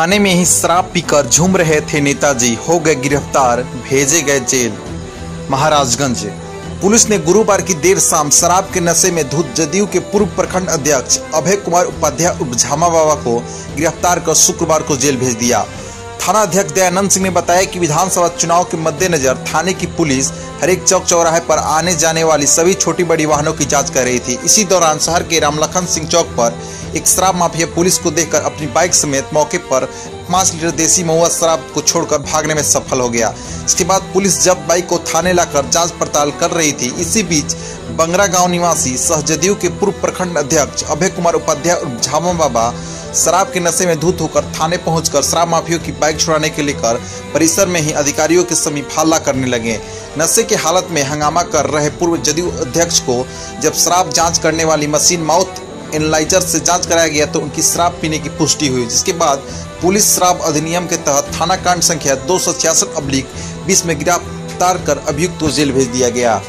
थाने में ही शराब पीकर झूम रहे थे नेताजी। हो गए गिरफ़्तार, भेजे गए जेल। महाराजगंज। पुलिस ने गुरुवार की देर शाम शराब के नशे में धुत जदयू के पूर्व प्रखंड अध्यक्ष अभय कुमार उपाध्याय उपझामा बाबा को गिरफ़्तार कर शुक्रवार को जेल भेज दिया। थाना अध्यक्ष दयानंद सिंह ने बताया कि विधानसभा चुनाव के मद्देनजर थाने की पुलिस हरेक चौक चौराहे पर आने जाने वाली सभी छोटी बड़ी वाहनों की जाँच कर रही थी। इसी दौरान शहर के रामलखन सिंह चौक पर एक शराब माफिया पुलिस को देखकर अपनी बाइक समेत मौके पर पाँच लीटर देसी महुआ शराब को छोड़कर भागने में सफल हो गया। इसके बाद पुलिस जब बाइक को थाने लाकर जाँच पड़ताल कर रही थी, इसी बीच बंगरा गाँव निवासी सहजदयू के पूर्व प्रखंड अध्यक्ष अभय कुमार उपाध्याय और झामा बाबा शराब के नशे में धूत होकर थाने पहुंचकर शराब माफियों की बाइक छुड़ाने के लेकर परिसर में ही अधिकारियों के समीप हल्ला करने लगे। नशे की हालत में हंगामा कर रहे पूर्व जदयू अध्यक्ष को जब शराब जाँच करने वाली मशीन माउथ एनालाइजर से जाँच कराया गया तो उनकी शराब पीने की पुष्टि हुई, जिसके बाद पुलिस शराब अधिनियम के तहत थाना कांड संख्या दो सौ छियासठ में गिरफ़्तार कर अभियुक्त को जेल भेज दिया गया।